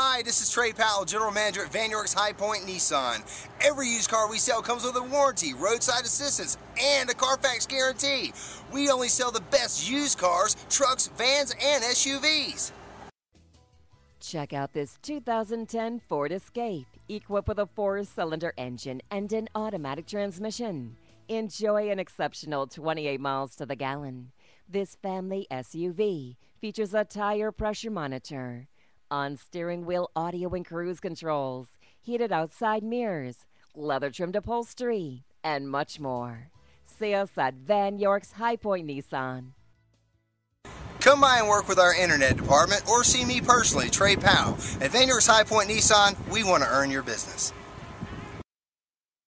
Hi, this is Trey Powell, General Manager at Vann York's High Point Nissan. Every used car we sell comes with a warranty, roadside assistance, and a Carfax guarantee. We only sell the best used cars, trucks, vans, and SUVs. Check out this 2010 Ford Escape, equipped with a four-cylinder engine and an automatic transmission. Enjoy an exceptional 28 miles to the gallon. This family SUV features a tire pressure monitor, on steering wheel audio and cruise controls, heated outside mirrors, leather trimmed upholstery, and much more. See us at Vann York's High Point Nissan. Come by and work with our internet department or see me personally, Trey Powell. At Vann York's High Point Nissan, we want to earn your business.